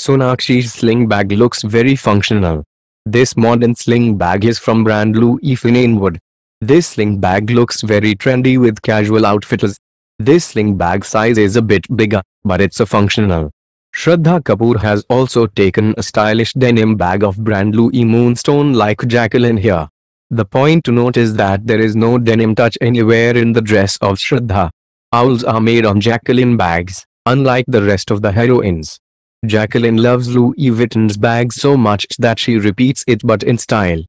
Sonakshi's sling bag looks very functional. This modern sling bag is from brand Louis Wood. This sling bag looks very trendy with casual outfitters. This sling bag size is a bit bigger, but it's a functional. Shraddha Kapoor has also taken a stylish denim bag of brand Louis Moonstone like Jacqueline here. The point to note is that there is no denim touch anywhere in the dress of Shraddha. Owls are made on Jacqueline bags, unlike the rest of the heroines. Jacqueline loves Louis Vuitton's bags so much that she repeats it but in style.